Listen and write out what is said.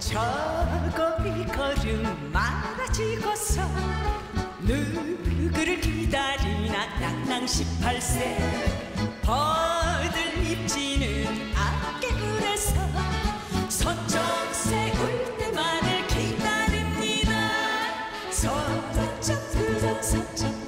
저거이 걸음 많아지고서 누구를 기다리나 낭낭 18세 버들 입지는 아깨굴에서 서쪽 세울 때만을 기다립니다. 서쪽 그저 서쪽.